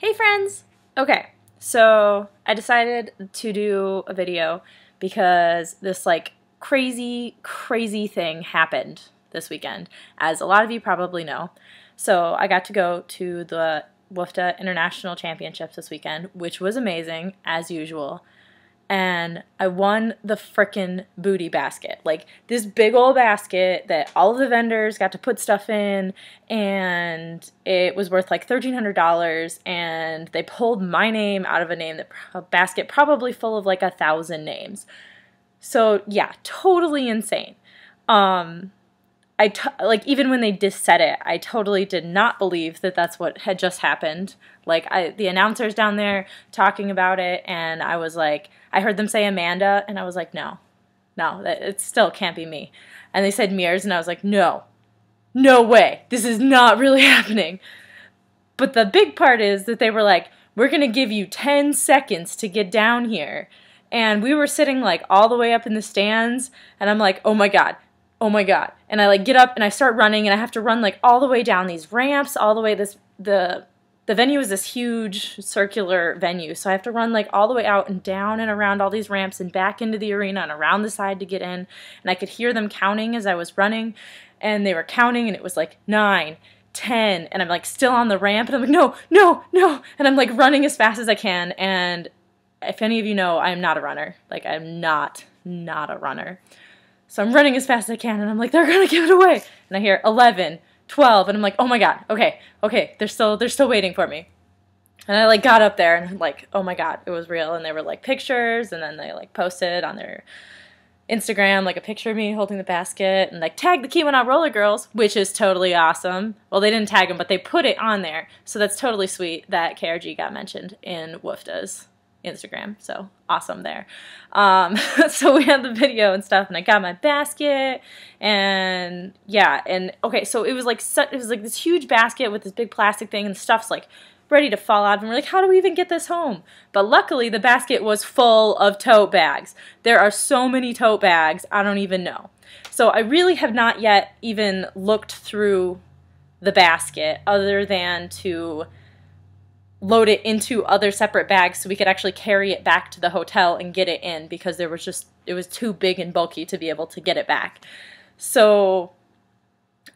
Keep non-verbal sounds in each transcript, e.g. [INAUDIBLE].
Hey friends! Okay, so I decided to do a video because this like crazy, crazy thing happened this weekend, as a lot of you probably know. So I got to go to the WFDA International Championships this weekend, which was amazing, as usual and I won the frickin' booty basket. Like this big old basket that all of the vendors got to put stuff in, and it was worth like $1,300. And they pulled my name out of a name that a basket probably full of like a thousand names. So yeah, totally insane. Um, I t- like even when they just said it, I totally did not believe that that's what had just happened. Like I, the announcers down there talking about it, and I was like, I heard them say Amanda, and I was like, no, no, it still can't be me. And they said Mears, and I was like, no, no way, this is not really [LAUGHS] happening. But the big part is that they were like, we're gonna give you ten seconds to get down here. And we were sitting like all the way up in the stands, and I'm like, oh my god, oh my god and i like get up and i start running and i have to run like all the way down these ramps all the way this the the venue is this huge circular venue so i have to run like all the way out and down and around all these ramps and back into the arena and around the side to get in and i could hear them counting as i was running and they were counting and it was like nine 10 and i'm like still on the ramp and i'm like no no no and i'm like running as fast as i can and if any of you know i'm not a runner like i'm not not a runner so I'm running as fast as I can, and I'm like, they're gonna give it away. And I hear 11, 12, and I'm like, oh my god, okay, okay, they're still they're still waiting for me. And I like got up there and I'm like, oh my god, it was real. And they were like pictures, and then they like posted on their Instagram like a picture of me holding the basket and like tag the Keweenaw Roller Girls, which is totally awesome. Well, they didn't tag them, but they put it on there, so that's totally sweet that KRG got mentioned in WFDA's Instagram. So awesome there. Um, [LAUGHS] so we had the video and stuff, and I got my basket, and yeah, and okay, so it was like it was like this huge basket with this big plastic thing, and stuff's like ready to fall out, and we're like, how do we even get this home? But luckily, the basket was full of tote bags. There are so many tote bags, I don't even know. So I really have not yet even looked through the basket other than to load it into other separate bags so we could actually carry it back to the hotel and get it in because there was just it was too big and bulky to be able to get it back. So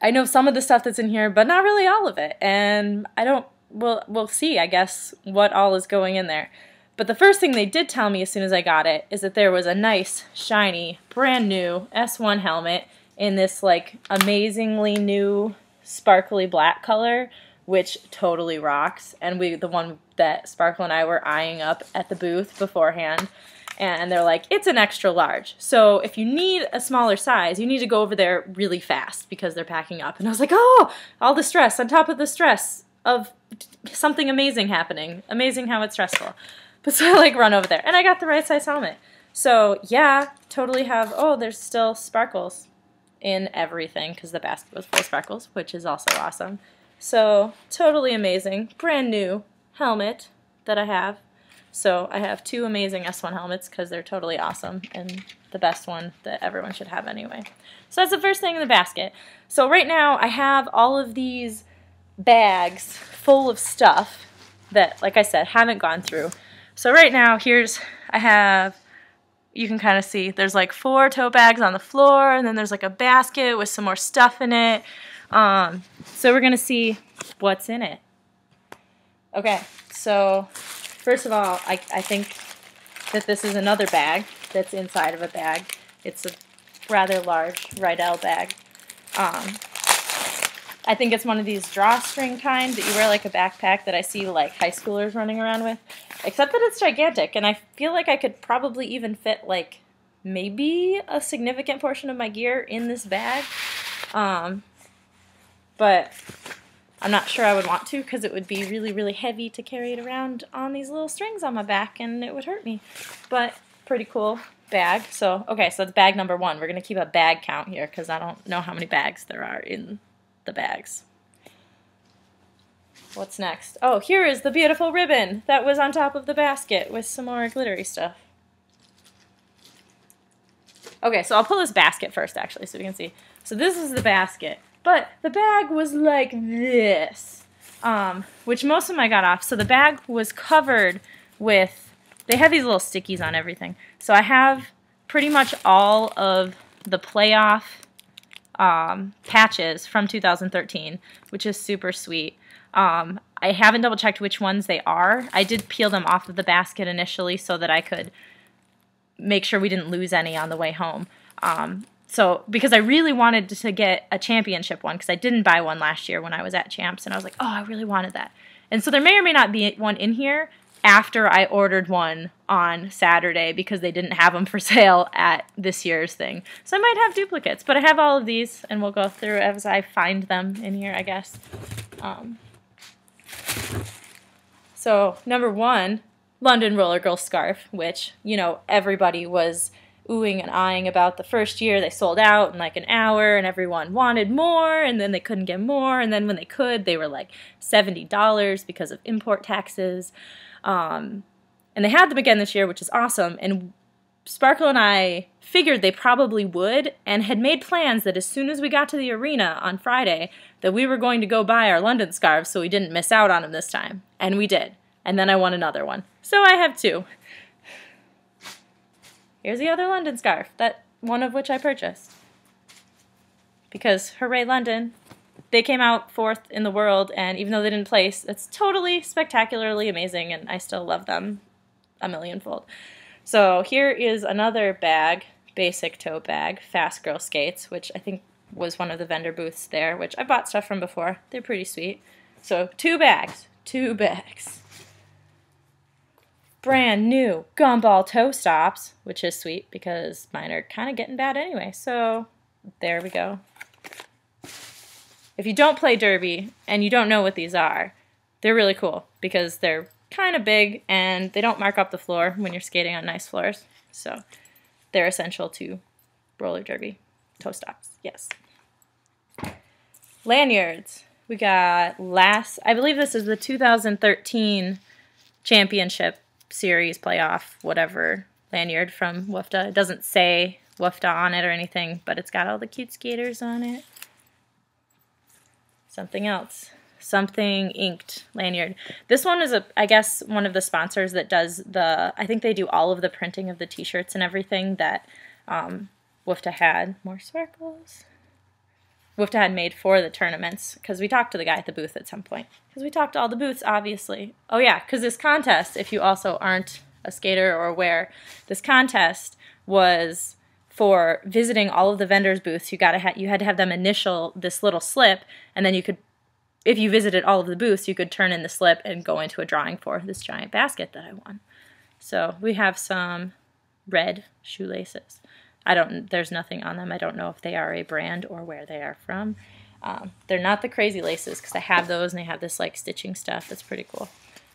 I know some of the stuff that's in here, but not really all of it. And I don't we'll we'll see, I guess, what all is going in there. But the first thing they did tell me as soon as I got it is that there was a nice, shiny, brand new S1 helmet in this like amazingly new sparkly black color which totally rocks. And we, the one that Sparkle and I were eyeing up at the booth beforehand, and they're like, it's an extra large. So if you need a smaller size, you need to go over there really fast because they're packing up. And I was like, oh, all the stress on top of the stress of something amazing happening. Amazing how it's stressful. But [LAUGHS] so I like run over there, and I got the right size helmet. So yeah, totally have. Oh, there's still sparkles in everything because the basket was full of sparkles, which is also awesome. So totally amazing. Brand new helmet that I have. So I have two amazing S1 helmets because they're totally awesome and the best one that everyone should have anyway. So that's the first thing in the basket. So right now I have all of these bags full of stuff that, like I said, haven't gone through. So right now, here's, I have, you can kind of see, there's like four tote bags on the floor, and then there's like a basket with some more stuff in it. Um, so we're going to see what's in it. Okay, so first of all, I, I think that this is another bag that's inside of a bag. It's a rather large Riedell bag. Um, I think it's one of these drawstring kind that you wear like a backpack that I see like high schoolers running around with. Except that it's gigantic, and I feel like I could probably even fit like maybe a significant portion of my gear in this bag. Um, but I'm not sure I would want to because it would be really, really heavy to carry it around on these little strings on my back and it would hurt me. But pretty cool bag. So, okay, so it's bag number one. We're going to keep a bag count here because I don't know how many bags there are in the bags. What's next? Oh, here is the beautiful ribbon that was on top of the basket with some more glittery stuff. Okay, so I'll pull this basket first, actually, so we can see. So this is the basket. But the bag was like this. um, which most of them I got off. So the bag was covered with, they had these little stickies on everything. So I have pretty much all of the playoff um, patches from 2013, which is super sweet. Um, I haven't double checked which ones they are. I did peel them off of the basket initially so that I could make sure we didn't lose any on the way home. Um, so because I really wanted to get a championship one because I didn't buy one last year when I was at Champs and I was like, oh, I really wanted that. And so there may or may not be one in here after I ordered one on Saturday because they didn't have them for [LAUGHS] sale at this year's thing. So I might have duplicates, but I have all of these and we'll go through as I find them in here, I guess. Um, so number one, London Roller Girl scarf, which, you know, everybody was oohing and eyeing about the first year. They sold out in like an hour and everyone wanted more and then they couldn't get more. And then when they could, they were like $70 because of import taxes. Um, and they had them again this year, which is awesome. And Sparkle and I figured they probably would and had made plans that as soon as we got to the arena on Friday that we were going to go buy our London scarves so we didn't miss out on them this time. And we did. And then I won another one. So I have two. Here's the other London scarf, that one of which I purchased. Because hooray London, they came out fourth in the world and even though they didn't place, it's totally spectacularly amazing and I still love them a millionfold. So here is another bag, basic tote bag, Fast Girl Skates, which I think was one of the vendor booths there, which I bought stuff from before. They're pretty sweet. So two bags, two [LAUGHS] bags brand new gumball toe stops, which is sweet because mine are kind of getting bad anyway. So there we go. If you don't play derby and you don't know what these are, they're really cool because they're kind of big and they don't mark up the floor when you're skating on nice floors. So they're essential to roller derby toe stops. Yes. Lanyards. We got last, I believe this is the 2013 championship series, playoff, whatever lanyard from WFDA. It doesn't say WFDA on it or anything, but it's got all the cute skaters on it. Something else. Something inked lanyard. This one is a, I guess, one of the sponsors that does the, I think they do all of the printing of the t-shirts and everything that um, had. More sparkles. WFDA had made for the tournaments because we talked to the guy at the booth at some point. Because we talked to all the booths, obviously. Oh, yeah, because this contest, if you also aren't a skater or aware, this contest was for visiting all of the vendors' booths. You got to ha- you had to have them initial this little slip, and then you could, if you visited all of the booths, you could turn in the slip and go into a drawing for this giant basket that I won. So we have some red shoelaces. I don't. There's nothing on them. I don't know if they are a brand or where they are from. Um, they're not the crazy laces because I have those and they have this like stitching stuff. That's pretty cool.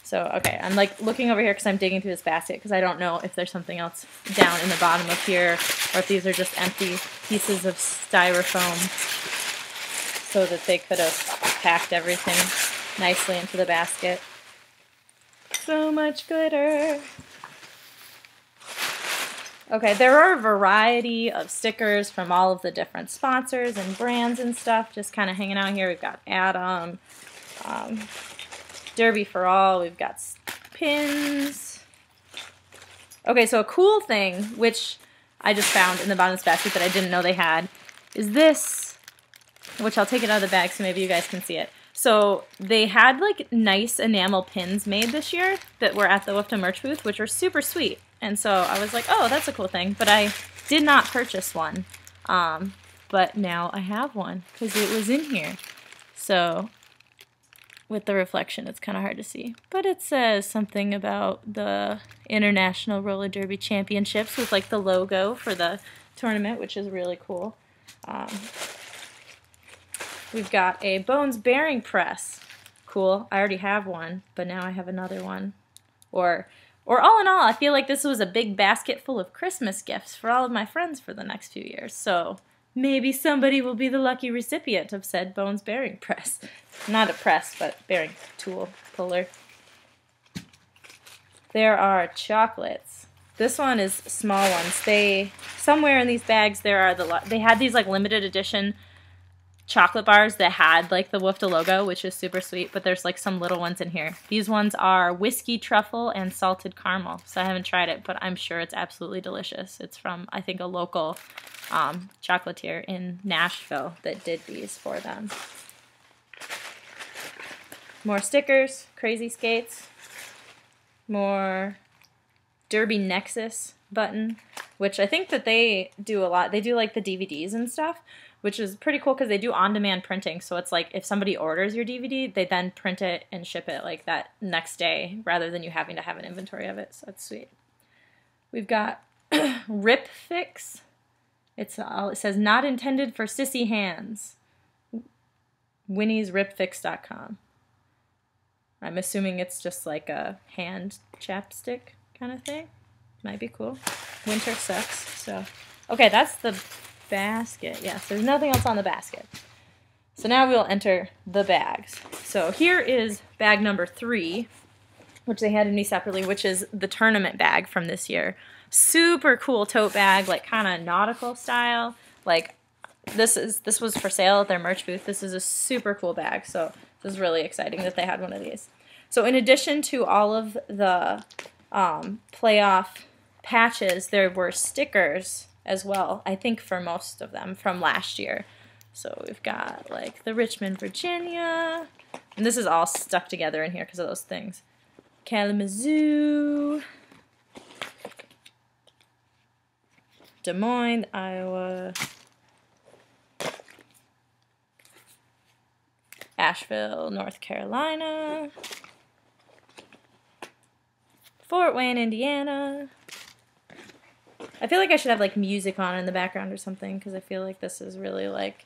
So okay, I'm like looking over here because I'm digging through this basket because I don't know if there's something else down in the bottom of here or if these are just empty pieces of styrofoam so that they could have packed everything nicely into the basket. So much glitter. Okay, there are a variety of stickers from all of the different sponsors and brands and stuff just kind of hanging out here. We've got Atom, um, Derby for All, we've got pins. Okay, so a cool thing, which I just found in the bottom of this basket that I didn't know they had, is this, which I'll take it out of the bag so maybe you guys can see it. So they had like nice enamel pins made this year that were at the WFDA merch booth, which are super sweet. And so I was like, oh, that's a cool thing. But I did not purchase one. Um, but now I have one because it was in here. So with the reflection, it's kind of hard to see. But it says something about the International Roller Derby Championships with like the logo for the tournament, which is really cool. Um, we've got a Bones bearing press. Cool. I already have one, but now I have another one. Or or all in all, I feel like this was a big basket full of Christmas gifts for all of my friends for the next few years. So maybe somebody will be the lucky recipient of said Bones bearing [LAUGHS] press. Not a press, but bearing tool puller. There are chocolates. This one is small ones. They somewhere in these bags there are the they had these like limited edition chocolate bars that had like the Woofda logo, which is super sweet, but there's like some little ones in here. These ones are whiskey truffle and salted caramel. So I haven't tried it, but I'm sure it's absolutely delicious. It's from, I think, a local um, chocolatier in Nashville that did these for them. More stickers, crazy skates, more Derby Nexus button, which I think that they do a lot. They do like the DVDs and stuff, which is pretty cool because they do on-demand printing. So it's like if somebody orders your DVD, they then print it and ship it like that next day rather than you having to have an inventory of it. So that's sweet. We've got [CLEARS THROAT] Rip Fix. It's all, it says not intended for sissy hands. Winnie'sRipFix.com. I'm assuming it's just like a hand chapstick kind of thing. Might be cool. Winter sucks, so. Okay, that's the basket. Yes, there's nothing else on the basket. So now we'll enter the bags. So here is bag number three, which they handed me separately, which is the tournament bag from this year. Super cool tote bag, like kind of nautical style. Like this is this was for sale at their merch booth. This is a super cool bag. So this is really exciting that they had one of these. So in addition to all of the um, playoff patches, there were stickers as well, I think for most of them from last year. So we've got like the Richmond, Virginia, and this is all stuck together in here because of those things. Kalamazoo, Des Moines, Iowa, Asheville, North Carolina, Fort Wayne, Indiana. I feel like I should have like music on in the background or something because I feel like this is really like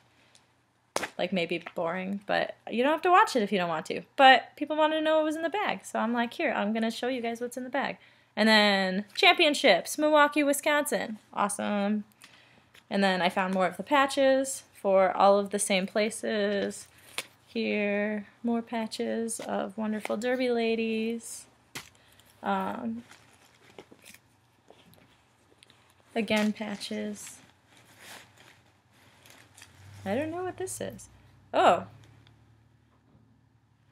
like maybe boring, but you don't have to watch it if you don't want to. But people wanted to know what was in the bag, so I'm like, here, I'm gonna show you guys what's in the bag. And then championships, Milwaukee, Wisconsin, awesome. And then I found more of the patches for all of the same places. Here, more patches of wonderful Derby ladies. Um, again, patches. I don't know what this is. Oh.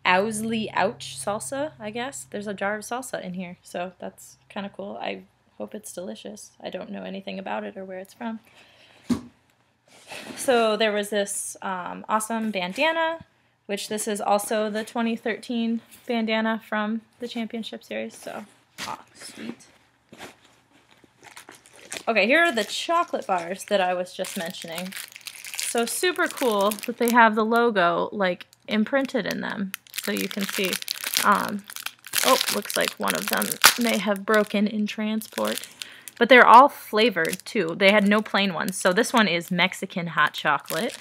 Ousley Ouch salsa, I guess. There's a jar of salsa in here, so that's kind of cool. I hope it's delicious. I don't know anything about it or where it's from. So there was this um, awesome bandana which this is also the 2013 bandana from the championship series. So, ah, sweet. Okay, here are the chocolate bars that I was just mentioning. So super cool that they have the logo like imprinted in them. So you can see, um, oh, looks like one of them may have broken in transport. But they're all flavored too. They had no plain ones. So this one is Mexican hot chocolate.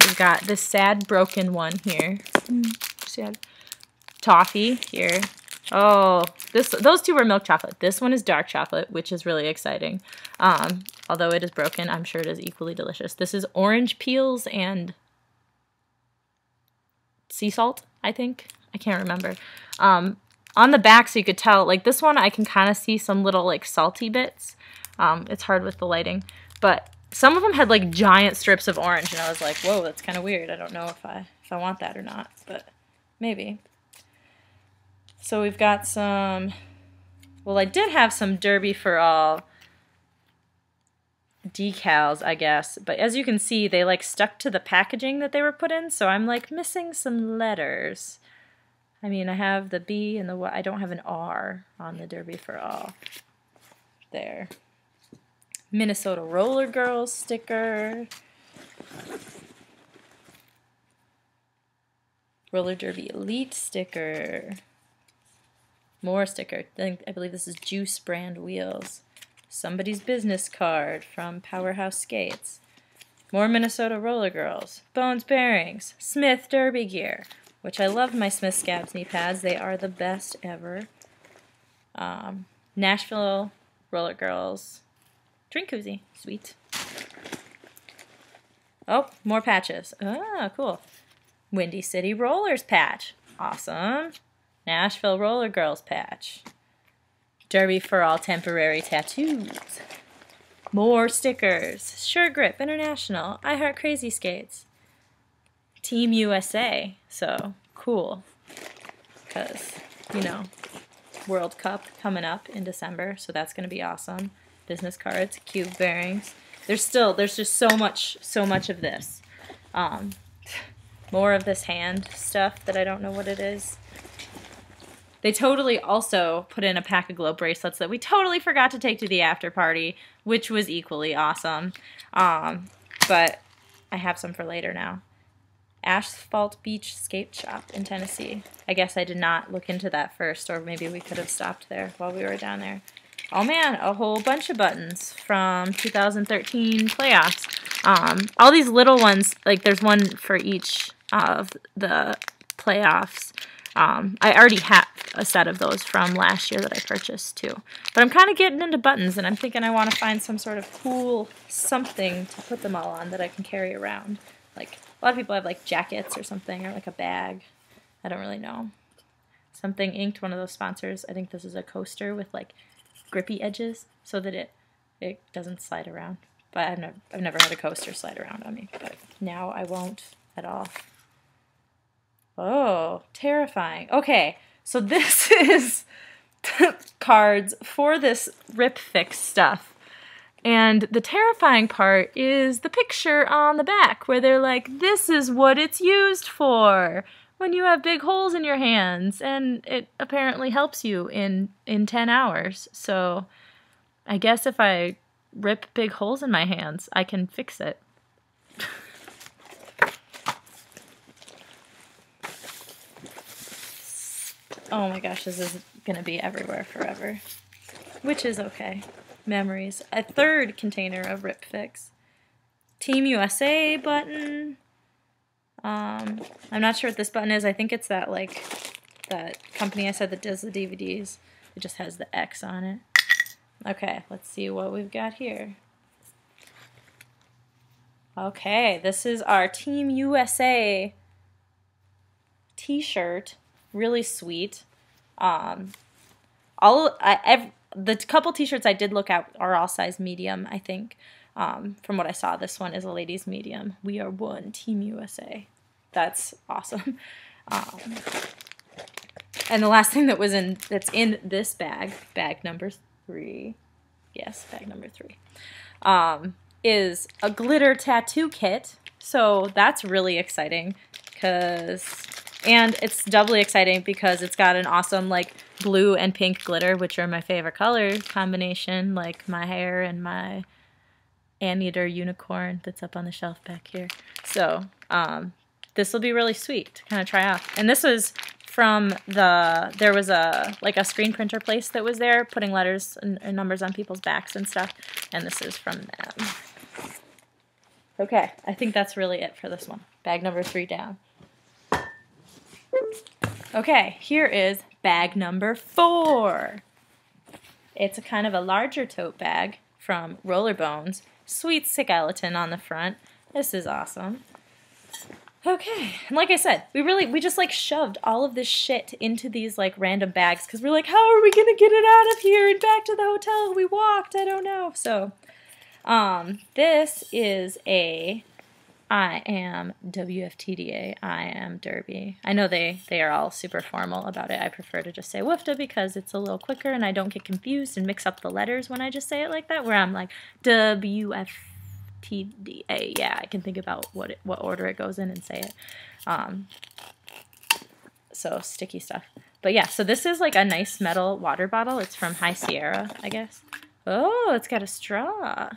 We've got this sad broken one here. Sad. Toffee here. Oh, this those two were milk chocolate. This one is dark chocolate, which is really exciting. Um, although it is broken, I'm sure it is equally delicious. This is orange peels and sea salt, I think. I can't remember. Um, on the back, so you could tell, like this one, I can kind of see some little like salty bits. Um, it's hard with the lighting, but some of them had like giant strips of orange, and I was like, whoa, that's kind of weird. I don't know if I if I want that or not, but maybe. So we've got some. Well, I did have some Derby for all decals, I guess, but as you can see, they like stuck to the packaging that they were put in, so I'm like missing some letters. I mean, I have the B and the. I don't have an R on the Derby for all. There. Minnesota Roller Girls sticker. Roller Derby Elite sticker. More sticker. I, believe this is Juice brand wheels. Somebody's business card from Powerhouse Skates. More Minnesota Roller Girls. Bones Bearings. Smith Derby gear. Which I love my Smith Scabs knee pads. They are the best ever. Um, Nashville Roller Girls Drink koozie. Sweet. Oh, more patches. Ah, cool. Windy City Rollers patch. Awesome. Nashville Roller Girls patch. Derby for all temporary tattoos. More stickers. Sure Grip International. I Heart Crazy Skates. Team USA. So cool. Because, you know, World Cup coming up in December. So that's going to be awesome. Business cards, Qube bearings. There's still, there's just so much, so much of this. Um, [SIGHS] more of this hand stuff that I don't know what it is. They totally also put in a pack of glow bracelets that we totally forgot to take to the after party, which was equally awesome. Um, but I have some for later now. Asphalt Beach Skate Shop in Tennessee. I guess I did not look into that first, or maybe we could have stopped there while we were down there. Oh man, a whole bunch of buttons from 2013 playoffs. Um, all these little ones, like there's one for each of the playoffs. Um, I already have a set of those from last year that I purchased too. But I'm kind of getting into buttons and I'm thinking I want to find some sort of cool something to put them all on that I can carry around. Like a lot of people have like jackets or something or like a bag. I don't really know. Something Inked, one of those sponsors. I think this is a coaster with like grippy edges so that it it doesn't slide around. But I've never I've never had a coaster slide around on me. But now I won't at all. Oh, terrifying. Okay, so this [LAUGHS] is cards for this Rip Fix stuff. And the terrifying part is the picture on the back where they're like, this is what it's used for when you have big holes in your hands. And it apparently helps you in, in 10 hours. So I guess if I rip big holes in my hands, I can fix it. Oh my gosh, this is going to be everywhere forever. Which is okay. Memories. A third container of Rip Fix. Team USA button. Um, I'm not sure what this button is. I think it's that, like, that company I said that does the DVDs. It just has the X on it. Okay, let's see what we've got here. Okay, this is our Team USA t-shirt really sweet. Um, all I, ev- the couple t-shirts I did look at are all size medium, I think. Um, from what I saw, this one is a ladies medium. We are one, Team USA. That's awesome. Um, and the last thing that was in that's in this bag, bag number three, yes, bag number three, um, is a glitter tattoo kit. So that's really exciting because and it's doubly exciting because it's got an awesome like blue and pink glitter, which are my favorite color combination, like my hair and my anteater unicorn that's up on the shelf back here. So um, this will be really sweet to kind of try out. And this was from the, there was a, like a screen printer place that was there putting letters and, and numbers on people's backs and stuff. And this is from them. Okay, I think that's really it for this one. Bag number three down. Okay, here is bag number four. It's a kind of a larger tote bag from Rollerbones. Sweet skeleton on the front. This is awesome. Okay, and like I said, we really, we just like shoved all of this shit into these like random bags because we're like, how are we gonna get it out of here and back to the hotel? We walked, I don't know. So, um, this is a I am WFTDA. I am Derby. I know they, they are all super formal about it. I prefer to just say WFTA because it's a little quicker and I don't get confused and mix up the letters when I just say it like that, where I'm like WFTDA. Yeah, I can think about what it, what order it goes in and say it. Um, so sticky stuff. But yeah, so this is like a nice metal water bottle. It's from High Sierra, I guess. Oh, it's got a straw.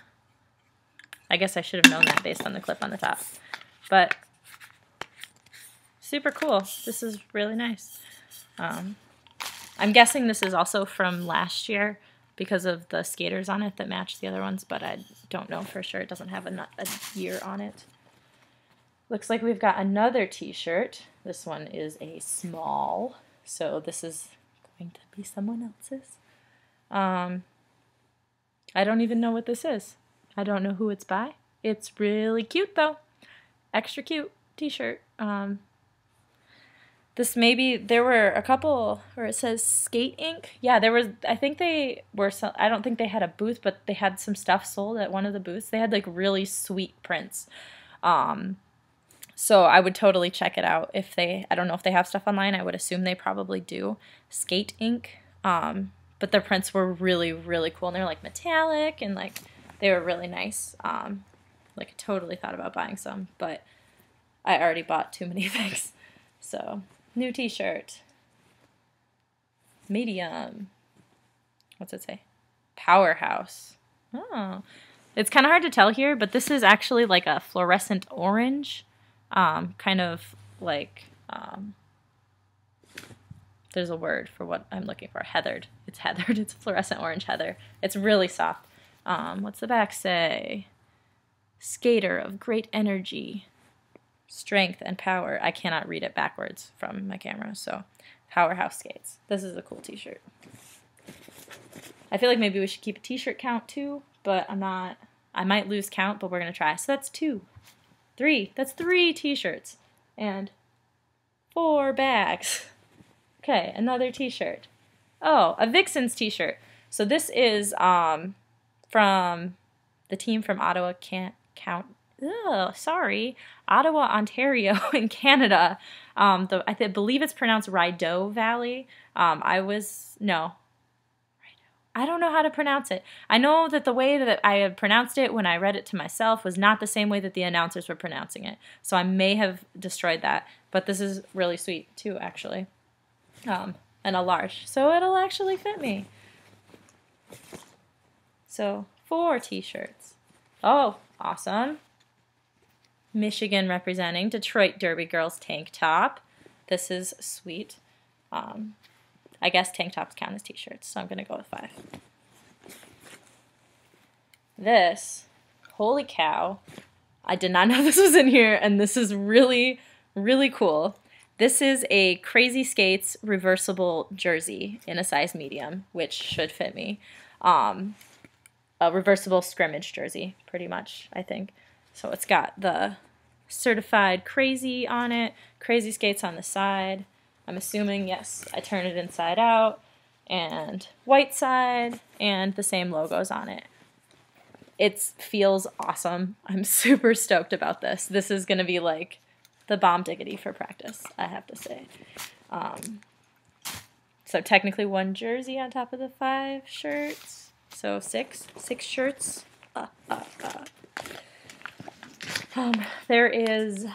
I guess I should have known that based on the clip on the top. But super cool. This is really nice. Um, I'm guessing this is also from last year because of the skaters on it that match the other ones, but I don't know for sure. It doesn't have a, a year on it. Looks like we've got another t-shirt. This one is a small, so this is going to be someone else's. Um, I don't even know what this is. I don't know who it's by. It's really cute though. Extra cute t-shirt. Um, this maybe there were a couple where it says Skate Ink. Yeah, there was. I think they were. Some, I don't think they had a booth, but they had some stuff sold at one of the booths. They had like really sweet prints. Um, so I would totally check it out if they. I don't know if they have stuff online. I would assume they probably do. Skate Ink. Um, but their prints were really really cool, and they're like metallic and like they were really nice. Um, like I totally thought about buying some, but I already bought too many [LAUGHS] things. So New t-shirt. Medium. What's it say? Powerhouse. Oh. It's kind of hard to tell here, but this is actually like a fluorescent orange. Um, kind of like, um, there's a word for what I'm looking for. Heathered. It's heathered. [LAUGHS] It's fluorescent orange heather. It's really soft. Um, what's the back say? Skater of great energy strength and power. I cannot read it backwards from my camera, so powerhouse skates. This is a cool t-shirt. I feel like maybe we should keep a t-shirt count too, but I'm not, I might lose count, but we're going to try. So that's two, three, that's three t-shirts, and four bags. [LAUGHS] Okay, another t-shirt. Oh, a Vixens t-shirt. So this is um, from the team from Ottawa Can't Count ugh, sorry, Ottawa, Ontario, [LAUGHS] in Canada. Um, the, I th- believe it's pronounced Rideau Valley. Um, I was, no, I don't know how to pronounce it. I know that the way that I had pronounced it when I read it to myself was not the same way that the announcers were pronouncing it. So I may have destroyed that. But this is really sweet too, actually. Um, and a large. So it'll actually fit me. So four t-shirts. Oh, awesome. Michigan representing Detroit Derby Girls tank top. This is sweet. Um, I guess tank tops count as t-shirts, so I'm going to go with five. This, holy cow, I did not [LAUGHS] know this was in here, and this is really, really cool. This is a Crazy Skates reversible jersey in a size medium, which should fit me. Um, a reversible scrimmage jersey, pretty much, I think. So it's got the certified crazy on it, crazy skates on the side. I'm assuming, yes, I turn it inside out, and white side, and the same logos on it. It feels awesome. I'm [LAUGHS] super stoked about this. This is going to be like the bomb diggity for practice, I have to say. Um, so technically one jersey on top of the five shirts. So six, six shirts. Uh, uh, uh. Um, there is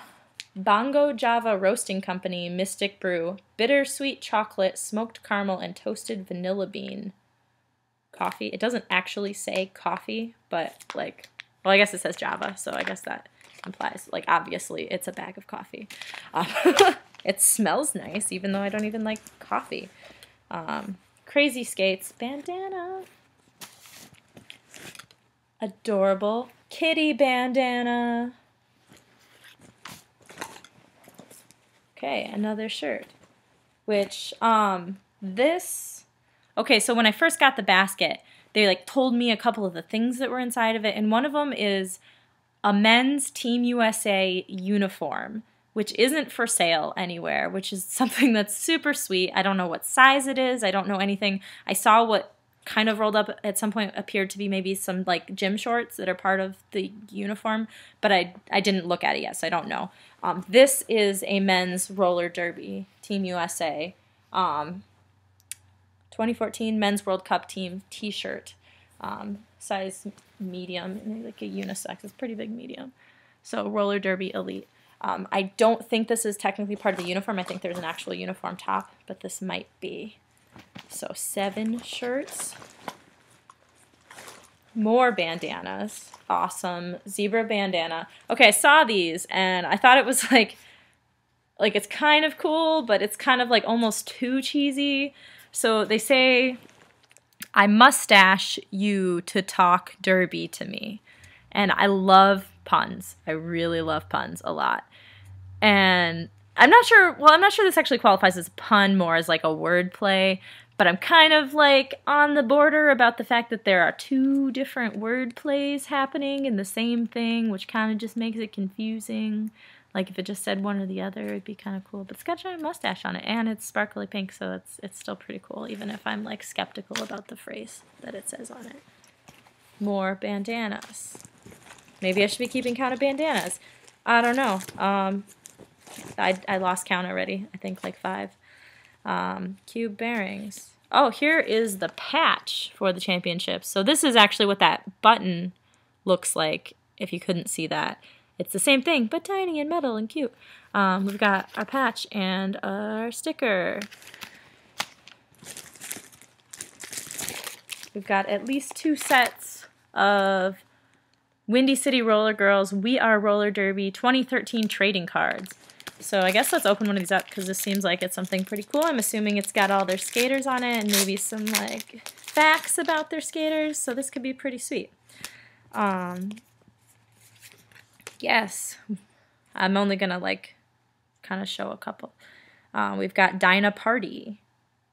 Bongo Java Roasting Company Mystic Brew, bittersweet chocolate, smoked caramel, and toasted vanilla bean coffee. It doesn't actually say coffee, but like, well, I guess it says Java, so I guess that implies, like, obviously it's a bag of coffee. Um, [LAUGHS] it smells nice, even though I don't even like coffee. Um, crazy Skates bandana. Adorable kitty bandana. Okay, another shirt. Which, um, this. Okay, so when I first got the basket, they like told me a couple of the things that were inside of it, and one of them is a men's Team USA uniform, which isn't for sale anywhere, which is [LAUGHS] something that's super sweet. I don't know what size it is. I don't know anything. I saw what kind of rolled up at some point appeared to be maybe some like gym shorts that are part of the uniform, but I I didn't look at it yet, so I don't know. Um, this is a men's roller derby, Team USA, um, 2014 Men's World Cup Team T-shirt, um, size medium, like a unisex. It's pretty big medium. So roller derby elite. Um, I don't think this is technically part of the uniform. I think there's an actual uniform top, but this might be. So seven shirts. More bandanas. Awesome. Zebra bandana. Okay, I saw these and I thought it was [LAUGHS] like like it's kind of cool, but it's kind of like almost too cheesy. So they say I mustache you to talk derby to me. And I love puns. I really love puns a lot. And I'm not sure, well, I'm not sure this actually qualifies as a pun, more as like a word play, but I'm kind of like on the border about the fact that there are two different word plays happening in the same thing, which kind of just makes it confusing. Like if it just said one or the other, it'd be kind of cool. But it's got a mustache on it, and it's sparkly pink, so it's it's still pretty cool, even if I'm like skeptical about the phrase that it says on it. More bandanas. Maybe I should be keeping count of bandanas. I don't know. Um, I, I lost count already. I think like five. Um, Qube bearings. Oh, here is the patch for the championships. So this is actually what that button looks like, if you couldn't see that. It's the same thing, but tiny and metal and cute. Um, we've got our patch and our sticker. We've got at least two sets of Windy City Roller Girls We Are Roller Derby 2013 trading cards. So I guess let's open one of these up because this seems like it's something pretty cool. I'm assuming it's got all their skaters on it and maybe some like facts about their skaters. So this could be pretty sweet. Um, yes, I'm only gonna like kind of show a couple. Uh, we've got Dinah Party,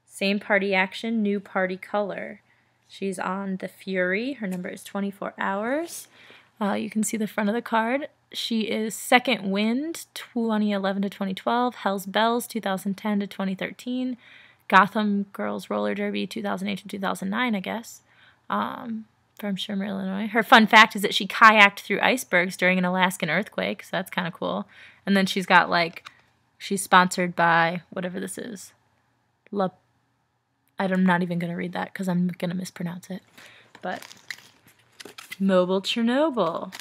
same party action, new party color. She's on the Fury. Her number is 24 hours. Uh, you can see the front of the card. She is Second Wind, 2011 to 2012. Hell's Bells, 2010 to 2013. Gotham Girls Roller Derby, 2008 to 2009, I guess. Um, from Shermer, Illinois. Her fun fact is that she kayaked through icebergs during an Alaskan earthquake, so that's kind of cool. And then she's got like, she's sponsored by whatever this is. La, I'm not even going to read that because I'm going to mispronounce it. But Mobile Chernobyl.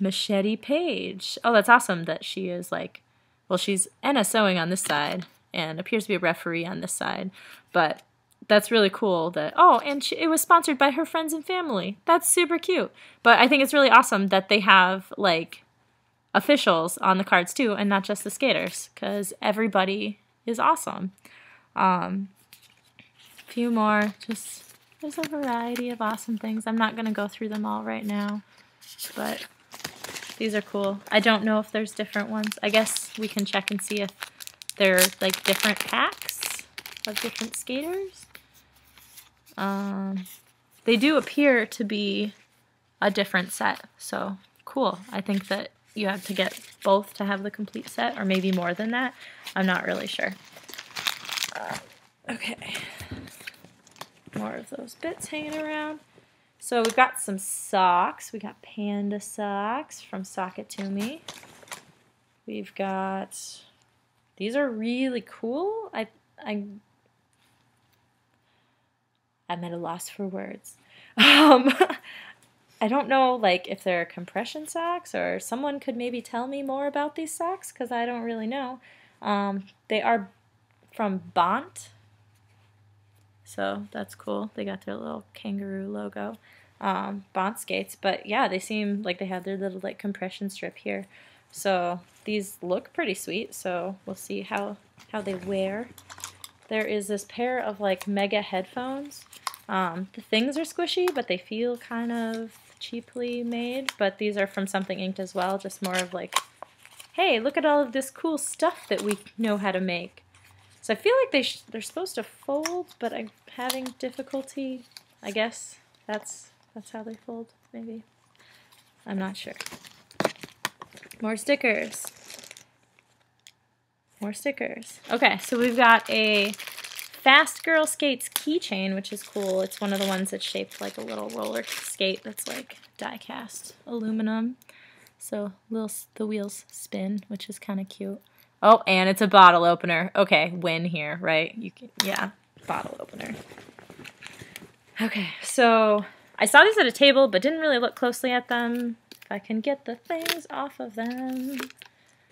Machete Page. Oh, that's awesome that she is like, well, she's Enna sewing on this side and appears to be a referee on this side. But that's really cool that, oh, and she, it was sponsored by her friends and family. That's super cute. But I think it's really awesome that they have like officials on the cards too and not just the skaters because everybody is awesome. Um, few more, just there's a variety of awesome things. I'm not going to go through them all right now, but these are cool. I don't know if there's different ones. I guess we can check and see if they're like different packs of different skaters. Um, they do appear to be a different set, so cool. I think that you have to get both to have the complete set, or maybe more than that. I'm not really sure. Uh, okay more of those bits hanging around. So we've got some socks. We got panda socks from Sock It To Me. We've got, these are really cool. I, I, I'm at a loss for words. [LAUGHS] Um, I don't know like if they're compression socks or someone could maybe tell me more about these socks because I don't really know. Um, they are from Bont so that's cool. They got their little kangaroo logo. Um, Bont skates, but yeah, they seem like they have their little like compression strip here. So these look pretty sweet. So we'll see how how they wear. There is this pair of like mega headphones. Um, the things are squishy, but they feel kind of cheaply made. But these are from Something Inked as well. Just more of like, hey, look at all of this cool stuff that we know how to make. So I feel like they they're supposed to fold, but I'm having difficulty. I guess that's that's how they fold, maybe. I'm not sure. More stickers. More stickers. Okay, so we've got a Fast Girl Skates keychain, which is cool. It's one of the ones that's shaped like a little roller skate that's like die cast aluminum. So little the wheels spin, which is kind of cute. Oh, and it's a bottle opener. Okay, win here, right? You can, yeah, bottle opener. Okay, so I saw these at a table, but didn't really look closely at them. If I can get the things off of them.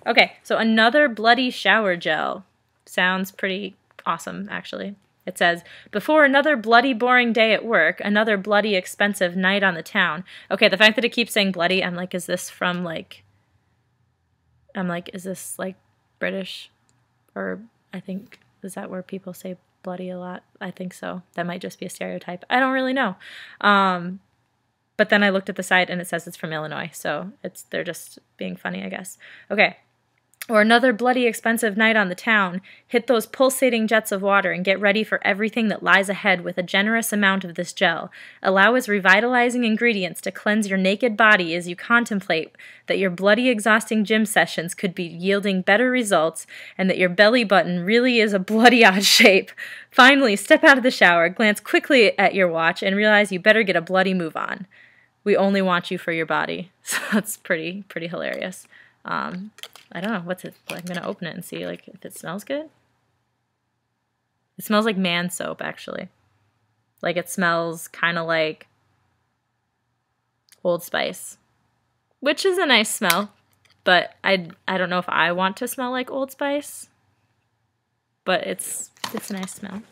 Okay, so another bloody shower gel. Sounds pretty awesome, actually. It says, before another bloody boring day at work, another bloody expensive night on the town. Okay, the fact that it keeps saying bloody, I'm like, is this from like, I'm like, is this like British, or I think is that where people say bloody a lot? I think so. That might just be a stereotype. I don't really know. Um, but then I looked at the site and it says it's from Illinois, so it's they're just being funny, I guess. Okay. Or another bloody expensive night on the town, hit those pulsating jets of water and get ready for everything that lies ahead with a generous amount of this gel. Allow its revitalizing ingredients to cleanse your naked body as you contemplate that your bloody, exhausting gym sessions could be yielding better results and that your belly button really is a bloody odd [LAUGHS] shape. Finally, step out of the shower, glance quickly at your watch, and realize you better get a bloody move on. We only want you for your body. [LAUGHS] So that's pretty, pretty hilarious. Um, I don't know what's it. I'm gonna open it and see like if it smells good. It smells like man soap actually. Like it smells kind of like Old Spice, which is a nice smell, but I I don't know if I want to smell like Old Spice. But it's it's a nice smell.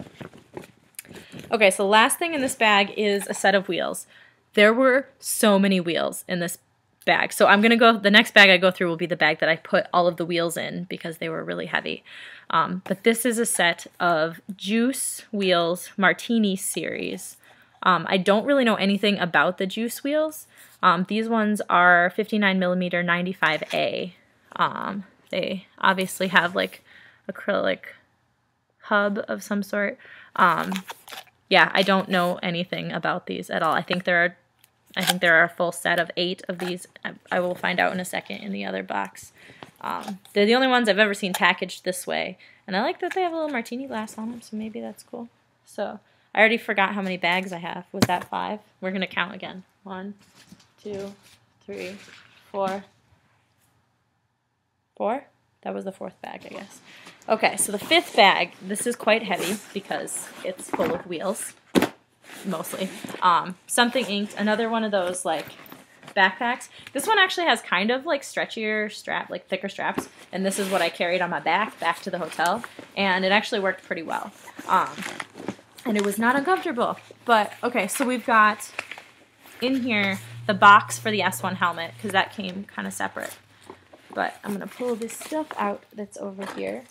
Okay, so last thing in this bag is a set of wheels. There were so many wheels in this bag. So I'm going to go, the next bag I go through will be the bag that I put all of the wheels in because they were really heavy. Um, but this is a set of Juice Wheels Martini series. Um, I don't really know anything about the Juice wheels. Um, these ones are 59 millimeter 95A. Um, they obviously have like acrylic hub of some sort. Um, yeah, I don't know anything about these at all. I think there are I think there are a full set of eight of these. I, I will find out in a second in the other box. Um, they're the only ones I've ever seen packaged this way. And I like that they have a little martini glass on them, so maybe that's cool. So I already forgot how many bags I have. Was that five? We're going to count again. One, two, three, four. Four? That was the fourth bag, I guess. Okay, so the fifth bag, this is quite heavy because it's full of wheels mostly. Um, something inked, another one of those like backpacks. This one actually has kind of like stretchier strap, like thicker straps, and this is what I carried on my back back to the hotel, and it actually worked pretty well. Um, and it was not uncomfortable. But okay, so we've got in here the box for the S1 helmet because that came kind of separate. But I'm gonna pull this stuff out that's over here.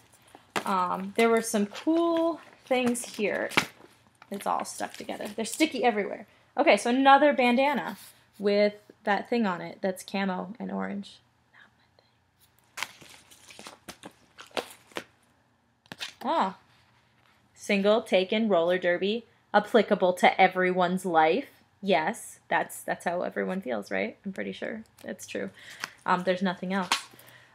Um, there were some cool things here. It's all stuck together. They're sticky everywhere. Okay, so another bandana with that thing on it that's camo and orange. Ah. Single, taken, roller derby, applicable to everyone's life. Yes, that's that's how everyone feels, right? I'm pretty sure it's true. Um, there's nothing else.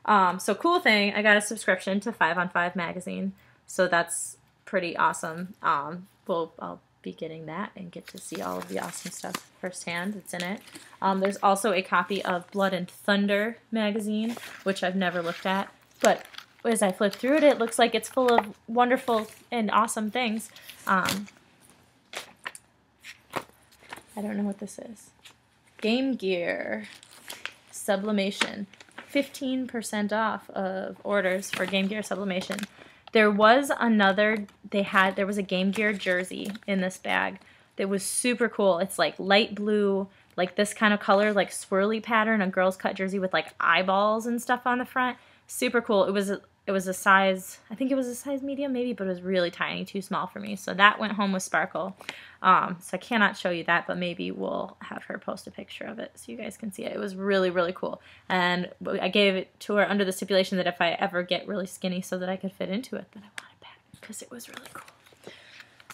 Um, so cool thing, I got a subscription to Five on Five magazine, so that's pretty awesome. Um, we'll I'll be getting that and get to see all of the awesome stuff firsthand that's in it. Um, there's also a copy of Blood and Thunder magazine, which I've never looked at, but as I flip through it, it looks like it's full of wonderful and awesome things. Um, I don't know what this is. Game Gear Sublimation. 15% off of orders for Game Gear Sublimation. There was another, they had, there was a Game Gear jersey in this bag that was super cool. It's like light blue, like this kind of color, like swirly pattern, a girl's cut jersey with like eyeballs and stuff on the front. Super cool. It was it was a size, I think it was a size medium maybe, but it was really tiny, too small for me. So that went home with Sparkle. Um, so I cannot show you that, but maybe we'll have her post a picture of it so you guys can see it. It was really, really cool. And I gave it to her under the stipulation that if I ever get really skinny so that I could fit into it, that I want it back because it was really cool.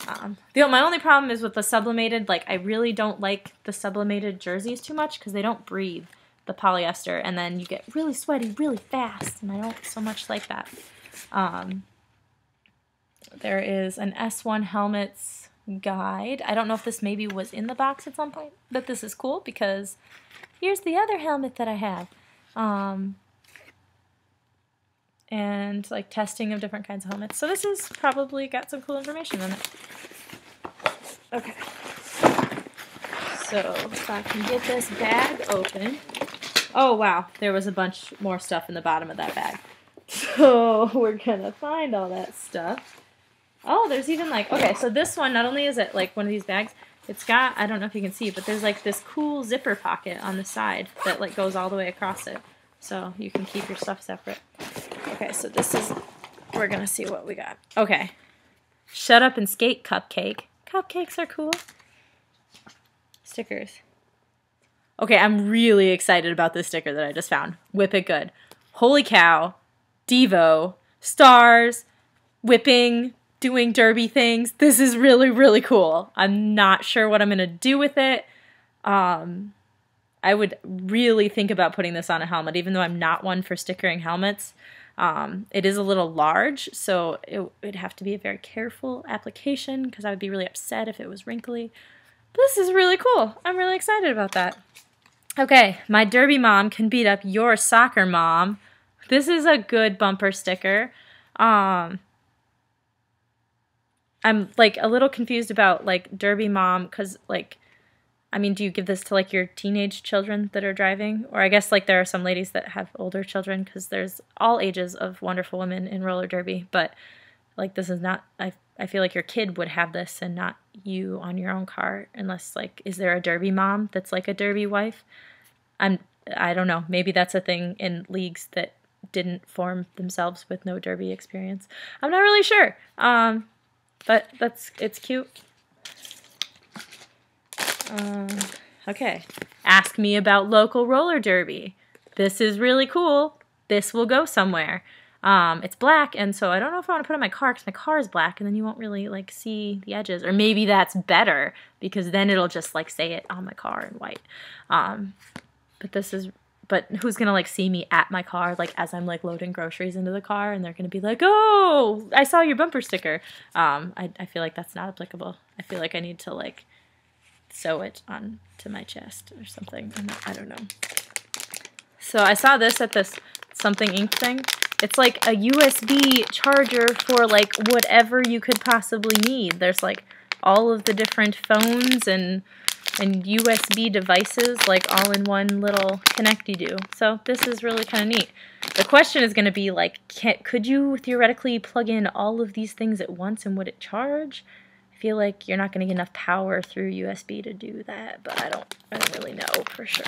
Um, the, my only problem is with the sublimated, like I really don't like the sublimated jerseys too much because they don't breathe the polyester and then you get really sweaty really fast and I don't so much like that. Um, there is an S1 helmets guide. I don't know if this maybe was in the box at some point, but this is cool because here's the other helmet that I have. Um, and like testing of different kinds of helmets. So this has probably got some cool information in it. Okay. So if I can get this bag open. Oh, wow. There was a bunch more stuff in the bottom of that bag. So [LAUGHS] we're going to find all that stuff. Oh, there's even like, okay, so this one, not only is it like one of these bags, it's got, I don't know if you can see, but there's like this cool zipper pocket on the side that like goes all the way across it. So you can keep your stuff separate. Okay, so this is, we're going to see what we got. Okay. Shut up and skate cupcake. Cupcakes are cool. Stickers. Okay, I'm really excited about this sticker that I just found. Whip it good. Holy cow. Devo, stars, whipping, doing derby things. This is really, really cool. I'm not sure what I'm going to do with it. Um, I would really think about putting this on a helmet, even though I'm not one for stickering helmets. Um, it is a little large, so it would have to be a very careful application because I would be really upset if it was wrinkly. This is really cool. I'm really excited about that. Okay, my derby mom can beat up your soccer mom. This is a good bumper sticker. Um, I'm like a little confused about like derby mom because like I mean, do you give this to like your teenage children that are driving? Or I guess like there are some ladies that have older children because there's all ages of wonderful women in roller derby, but like this is not I I feel like your kid would have this and not you on your own car unless like is there a derby mom that's like a derby wife? I'm I don't know. Maybe that's a thing in leagues that didn't form themselves with no derby experience. I'm not really sure. Um but that's it's cute. Um, okay. Ask me about local roller derby. This is really cool. This will go somewhere. Um, it's black, and so I don't know if I want to put it on my car because my car is black, and then you won't really like see the edges. Or maybe that's better because then it'll just like say it on my car in white. Um, but this is, but who's gonna like see me at my car like as I'm like loading groceries into the car, and they're gonna be like, "Oh, I saw your bumper sticker." Um, I I feel like that's not applicable. I feel like I need to like sew it on to my chest or something. I don't know. So I saw this at this something ink thing. It's like a USB charger for like whatever you could possibly need. There's like all of the different phones and and USB devices like all in one little connecty do. So this is really kind of neat. The question is going to be like, can, could you theoretically plug in all of these things at once and would it charge? I feel like you're not going to get enough power through USB to do that, but I don't, I don't really know for sure.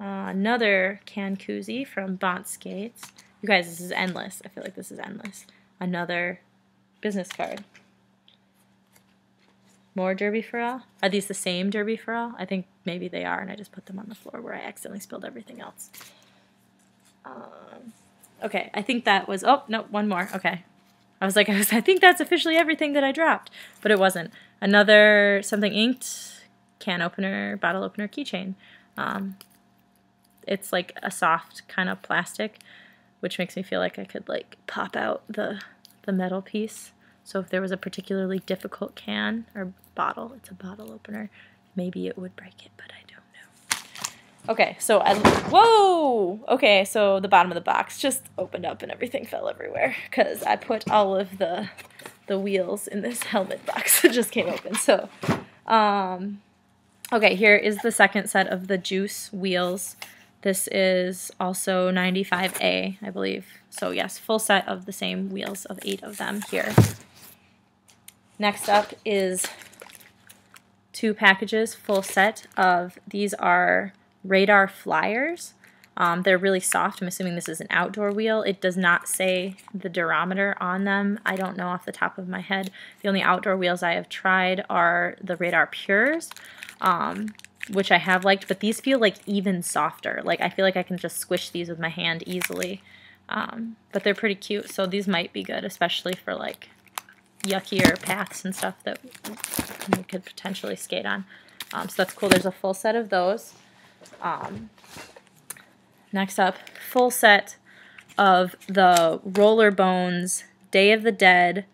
Uh, another can koozie from Bont Skates. You guys, this is endless. I feel like this is endless. Another business card. More Derby for All? Are these the same Derby for All? I think maybe they are, and I just put them on the floor where I accidentally spilled everything else. Um, okay, I think that was, oh, no, one more. Okay, I was like, [LAUGHS] I, was, I think that's officially everything that I dropped, but it wasn't. Another something inked can opener, bottle opener keychain. Um, it's like a soft kind of plastic, which makes me feel like I could like pop out the the metal piece. So if there was a particularly difficult can or bottle, it's a bottle opener, maybe it would break it, but I don't know. Okay, so I, whoa! Okay, so the bottom of the box just opened up and everything fell everywhere because I put all of the the wheels in this [LAUGHS] helmet box that just came open. So, um, okay, here is the second set of the Juice wheels. This is also 95A, I believe. So yes, full set of the same wheels of eight of them here. Next up is two packages, full set of, these are radar flyers. Um, they're really soft. I'm assuming this is an outdoor wheel. It does not say the durometer on them. I don't know off the top of my head. The only outdoor wheels I have tried are the Radar Pures, um, which I have liked, but these feel like even softer. Like I feel like I can just squish these with my hand easily. Um, but they're pretty cute, so these might be good, especially for like yuckier paths and stuff that we could potentially skate on. Um, so that's cool. There's a full set of those. Um, next up, full set of the Roller Bones Day of the Dead.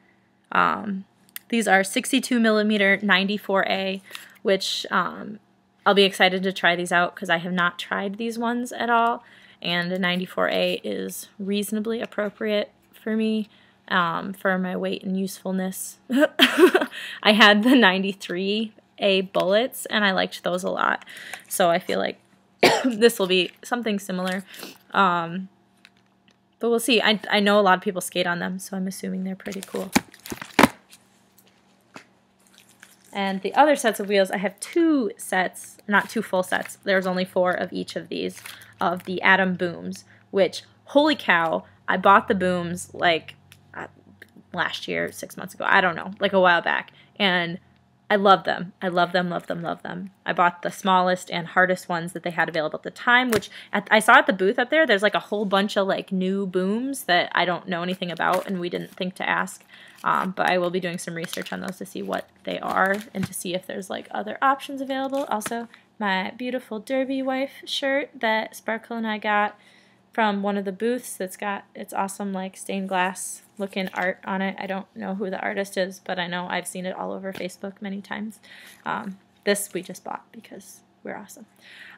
Um, these are 62 millimeter 94A, which um, I'll be excited to try these out because I have not tried these ones at all. And a 94A is reasonably appropriate for me um, for my weight and usefulness. [LAUGHS] I had the 93A bullets and I liked those a lot. So I feel like [COUGHS] this will be something similar. Um, but we'll see. I, I know a lot of people skate on them, so I'm assuming they're pretty cool. And the other sets of wheels, I have two sets, not two full sets. There's only four of each of these, of the Atom Booms, which, holy cow, I bought the booms like uh, last year, six months ago. I don't know, like a while back. And I love them. I love them, love them, love them. I bought the smallest and hardest ones that they had available at the time, which at, I saw at the booth up there. There's like a whole bunch of like new booms that I don't know anything about and we didn't think to ask. Um, but I will be doing some research on those to see what they are and to see if there's like other options available. Also, my beautiful Derby wife shirt that Sparkle and I got from one of the booths that's got it's awesome like stained glass looking art on it. I don't know who the artist is, but I know I've seen it all over Facebook many times. Um, this we just bought because we're awesome.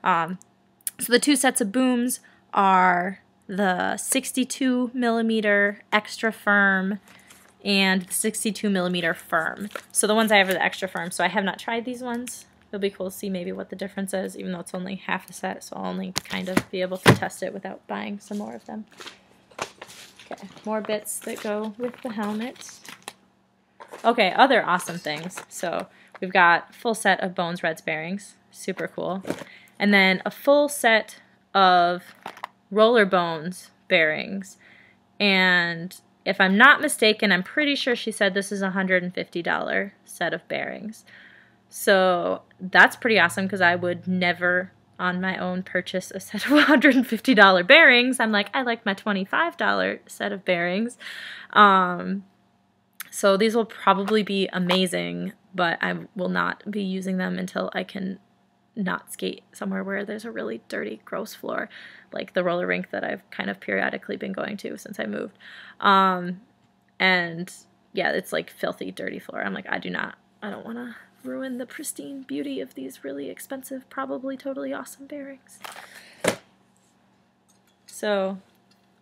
Um, so the two sets of booms are the 62 millimeter extra firm and the 62 millimeter firm. So the ones I have are the extra firm. So I have not tried these ones. It'll be cool to see maybe what the difference is, even though it's only half a set. So I'll only kind of be able to test it without buying some more of them. Okay, more bits that go with the helmet. Okay, other awesome things. So we've got full set of Bones Reds bearings, super cool. And then a full set of Roller Bones bearings. And if I'm not mistaken, I'm pretty sure she said this is a $150 set of bearings. So that's pretty awesome because I would never on my own purchase a set of [LAUGHS] $150 bearings. I'm like, I like my $25 set of bearings. Um, so these will probably be amazing, but I will not be using them until I can not skate somewhere where there's a really dirty, gross floor, like the roller rink that I've kind of periodically been going to since I moved. Um, and yeah, it's like filthy, dirty floor. I'm like, I do not, I don't want to ruin the pristine beauty of these really expensive, probably totally awesome bearings. So,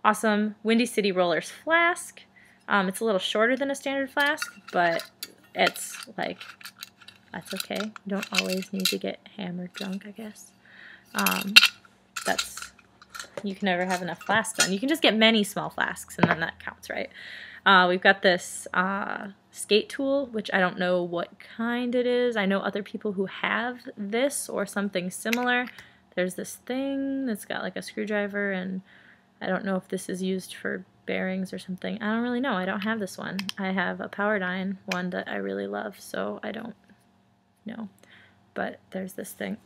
awesome Windy City Rollers flask. Um, it's a little shorter than a standard flask, but it's like, that's okay. You don't always need to get hammered drunk, I guess. Um, that's, you can never have enough flasks done. You can just get many small flasks and then that counts, right? Uh, we've got this uh, skate tool, which I don't know what kind it is. I know other people who have this or something similar. There's this thing that's got like a screwdriver and I don't know if this is used for bearings or something. I don't really know. I don't have this one. I have a Powerdyne one that I really love, so I don't know. But there's this thing.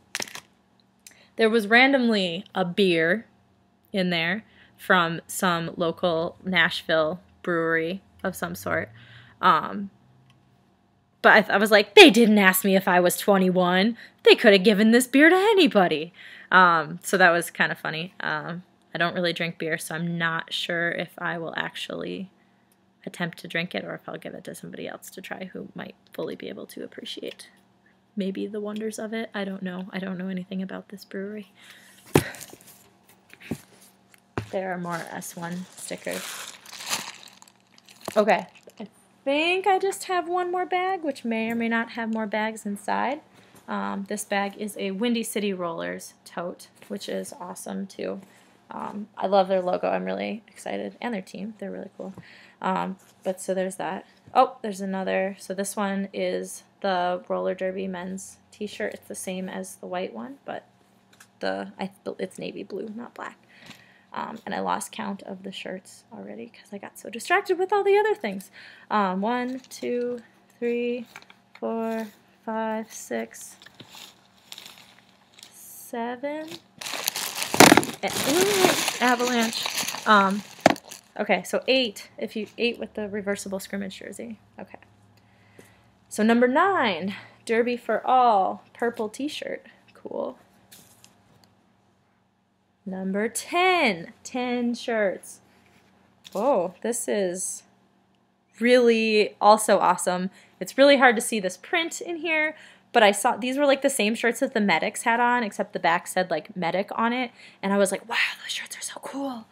There was randomly a beer in there from some local Nashville brewery of some sort. Um, but I, I, was like, they didn't ask me if I was 21. They could have given this beer to anybody. Um, so that was kind of funny. Um, I don't really drink beer, so I'm not sure if I will actually attempt to drink it or if I'll give it to somebody else to try who might fully be able to appreciate maybe the wonders of it. I don't know. I don't know anything about this brewery. There are more S1 stickers. Okay, I think I just have one more bag, which may or may not have more bags inside. Um, this bag is a Windy City Rollers tote, which is awesome too. Um, I love their logo. I'm really excited. And their team. They're really cool. Um, but so there's that. Oh, there's another. So this one is the roller derby men's t-shirt. It's the same as the white one, but the I, it's navy blue, not black. Um, and I lost count of the shirts already because I got so distracted with all the other things. Um, one, two, three, four, five, six, seven. Ooh, avalanche. Um, okay, so eight. If you eight with the reversible scrimmage jersey. So number nine, Derby for All, purple T-shirt. Cool. Number 10, 10 shirts. Oh, this is really also awesome. It's really hard to see this print in here, but I saw these were like the same shirts that the medics had on, except the back said like medic on it, and I was like, wow, those shirts are so cool.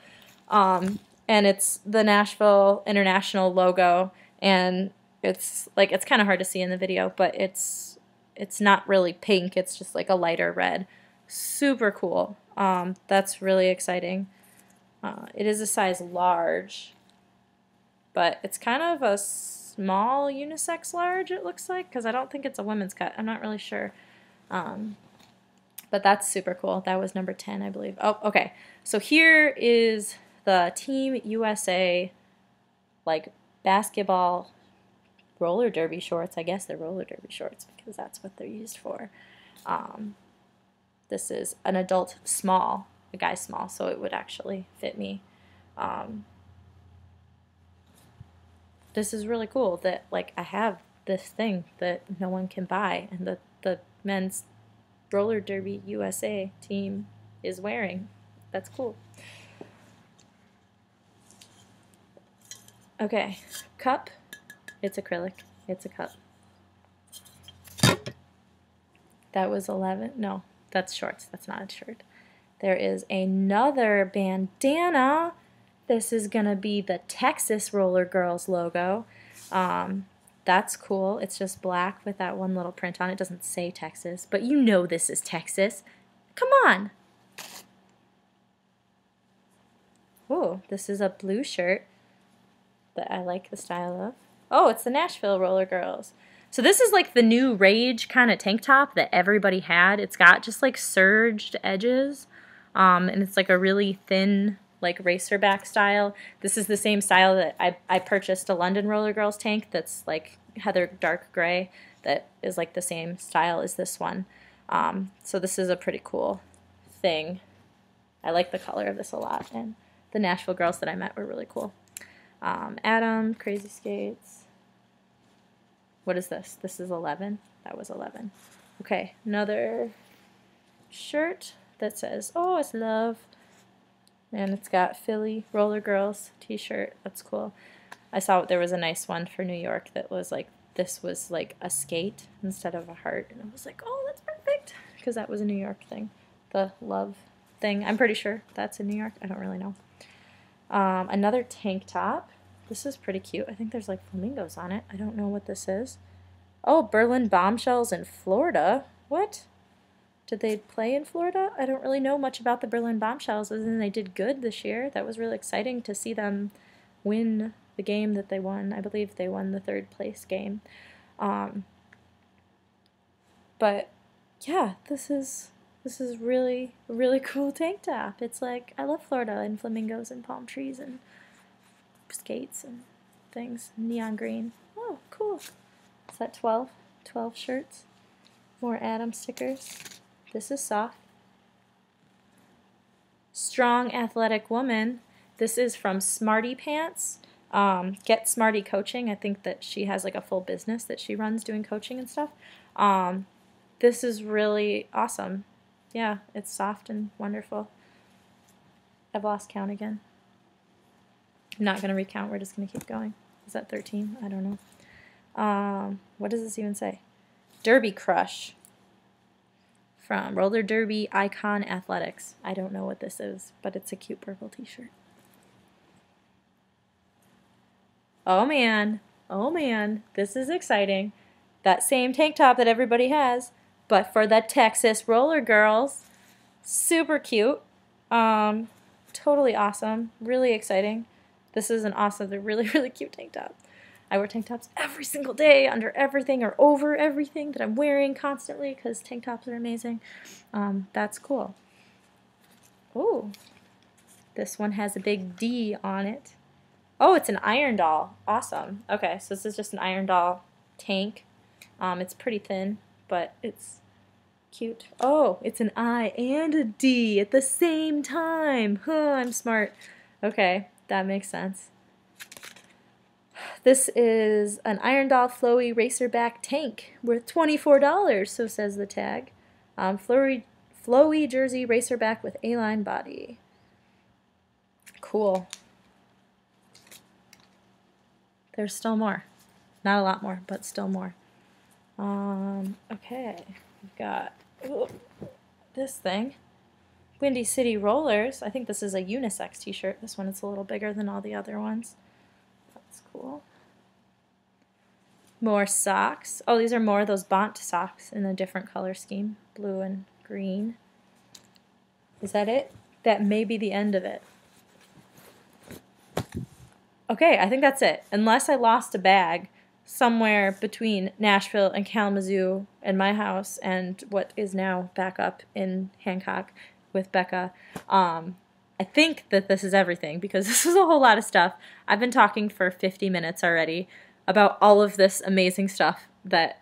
Um, and it's the Nashville International logo, and it's like it's kind of hard to see in the video, but it's it's not really pink. It's just like a lighter red. Super cool. Um, that's really exciting. Uh, it is a size large, but it's kind of a small unisex large, it looks like, because I don't think it's a women's cut. I'm not really sure. Um, but that's super cool. That was number 10, I believe. Oh, okay. So here is the Team USA, like, basketball roller derby shorts. I guess they're roller derby shorts because that's what they're used for. Um, this is an adult small, a guy small, so it would actually fit me. Um, this is really cool that like I have this thing that no one can buy and that the men's roller derby USA team is wearing. That's cool. Okay, cup. It's acrylic. It's a cup. That was 11. No, that's shorts. That's not a shirt. There is another bandana. This is going to be the Texas Roller Girls logo. Um, that's cool. It's just black with that one little print on it. it. doesn't say Texas, but you know this is Texas. Come on. Oh, this is a blue shirt that I like the style of. Oh, it's the Nashville Roller Girls. So this is like the new Rage kind of tank top that everybody had. It's got just like serged edges. Um, and it's like a really thin like racer back style. This is the same style that I, I purchased a London Roller Girls tank that's like heather dark gray that is like the same style as this one. Um, so this is a pretty cool thing. I like the color of this a lot and the Nashville girls that I met were really cool. Um, Atom, Crazy Skates. What is this? This is 11. That was 11. Okay, another shirt that says, oh, it's love. And it's got Philly Roller Girls t-shirt. That's cool. I saw there was a nice one for New York that was like, this was like a skate instead of a heart. And I was like, oh, that's perfect. Because that was a New York thing. The love thing. I'm pretty sure that's in New York. I don't really know. Um, another tank top. This is pretty cute. I think there's like flamingos on it. I don't know what this is. Oh, Berlin Bombshells in Florida. What? Did they play in Florida? I don't really know much about the Berlin Bombshells other than they did good this year. That was really exciting to see them win the game that they won. I believe they won the third place game. Um, but yeah, this is this is really really [LAUGHS] cool tank top. It's like I love Florida and flamingos and palm trees and skates and things. Neon green. Oh, cool. Is that 12? 12 shirts. More Atom stickers. This is soft. Strong Athletic Woman. This is from Smarty Pants. Um, Get Smarty Coaching. I think that she has like a full business that she runs doing coaching and stuff. Um, this is really awesome. Yeah, it's soft and wonderful. I've lost count again. I'm not going to recount. We're just going to keep going. Is that 13? I don't know. Um, what does this even say? Derby Crush from Roller Derby Icon Athletics. I don't know what this is, but it's a cute purple t-shirt. Oh man, oh man, this is exciting. That same tank top that everybody has, but for the Texas Roller Girls. Super cute. Um, totally awesome. Really exciting. This is an awesome, a really, [LAUGHS] really cute tank top. I wear tank tops every single day under everything or over everything that I'm wearing constantly because tank tops are amazing. Um, that's cool. Ooh, this one has a big D on it. Oh, it's an iron doll. Awesome. Okay, so this is just an iron doll tank. Um, it's pretty thin, but it's cute. Oh, it's an I and a D at the same time. Huh, I'm smart. Okay, that makes sense. This is an Iron Doll Flowy Racerback tank worth $24, so says the tag. Um, flowy, flowy jersey racerback with A-line body. Cool. There's still more. Not a lot more, but still more. Um, okay, we've got ooh, this thing. Windy City Rollers. I think this is a unisex t-shirt. This one is a little bigger than all the other ones. That's cool. More socks. Oh, these are more of those Bont socks in a different color scheme. Blue and green. Is that it? That may be the end of it. Okay, I think that's it. Unless I lost a bag somewhere between Nashville and Kalamazoo and my house and what is now back up in Hancock with Becca. Um, I think that this is everything because [LAUGHS] this is a whole lot of stuff. I've been talking for 50 minutes already. about all of this amazing stuff that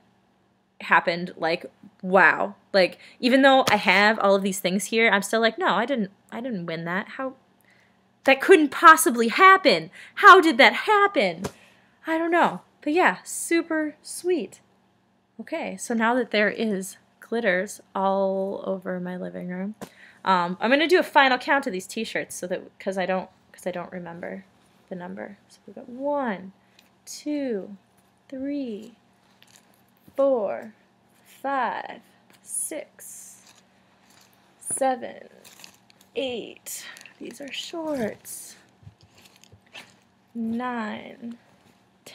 happened. Like, wow. Like, even though I have all of these things here, I'm still like, no, I didn't I didn't win that. How that couldn't possibly happen. How did that happen? I don't know. But yeah, super sweet. Okay, so now that there is glitters all over my living room, um, I'm gonna do a final count of these T-shirts so that because I don't because I don't remember the number. So we've got one, two, three, four, five, six, seven, eight. These are shorts. Nine,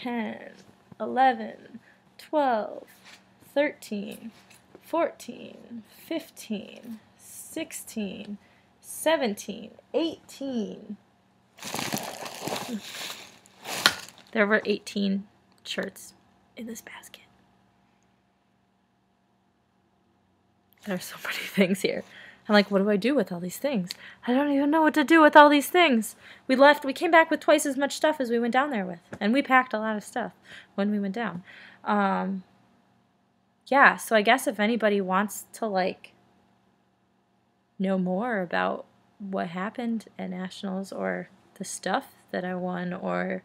ten, eleven, twelve, thirteen, fourteen, fifteen, sixteen, seventeen, eighteen. There were 18 shirts in this basket. There's so many [LAUGHS] things here. I'm like, what do I do with all these things? I don't even know what to do with all these things. We left, we came back with twice as much stuff as we went down there with. And we packed a lot of stuff when we went down. Um, yeah, so I guess if anybody wants to, like, know more about what happened at Nationals or the stuff that I won or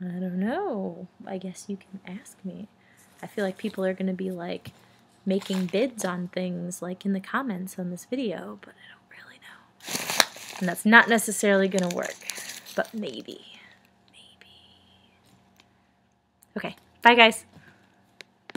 I don't know. I guess you can ask me. I feel like people are going to be like making bids on things like in the comments on this video, but I don't really know. And that's not necessarily going to work, but maybe. Maybe. Okay. Bye, guys.